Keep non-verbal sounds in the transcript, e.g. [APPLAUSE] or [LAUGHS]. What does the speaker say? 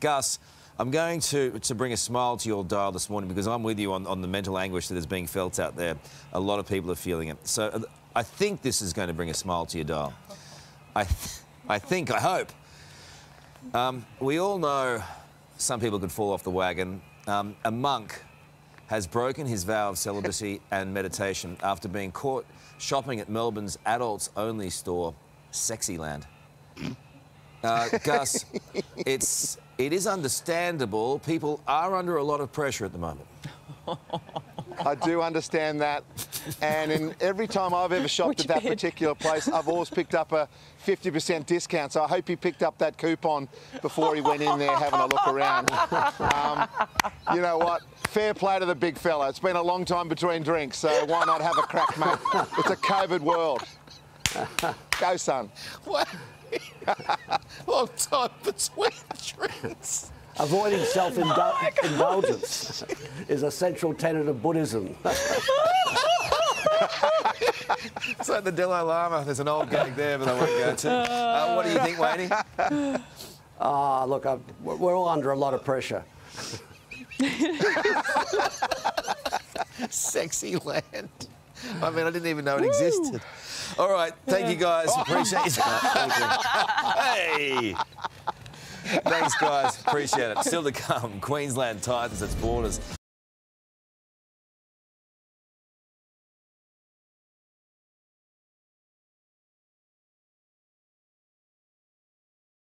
Gus, I'm going to, to bring a smile to your dial this morning because I'm with you on, on the mental anguish that is being felt out there. A lot of people are feeling it. So uh, I think this is going to bring a smile to your dial. I, th- I think, I hope. Um, we all know some people could fall off the wagon. Um, a monk has broken his vow of celibacy [LAUGHS] and meditation after being caught shopping at Melbourne's adults only store, Sexyland. Uh, Gus, it's it is understandable. People are under a lot of pressure at the moment. I do understand that. And in every time I've ever shopped at that particular place, I've always picked up a 50% discount. So I hope he picked up that coupon before he went in there having a look around. Um, you know what? Fair play to the big fella. It's been a long time between drinks, so why not have a crack, mate? It's a COVID world. [LAUGHS] Go, son. What? long time between drinks. Avoiding self-indulgence is a central tenet of Buddhism. [LAUGHS] it's like the Dalai Lama. There's an old gag there, but I won't go to. Uh, what do you think, Wayne? [LAUGHS] Ah, look, i we're all under a lot of pressure. Sexy land. I mean, I didn't even know it existed. All right, thank you guys. Appreciate it. [LAUGHS] hey. Thanks, guys. Appreciate it. Still to come, Queensland tightens its borders.